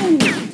Woo!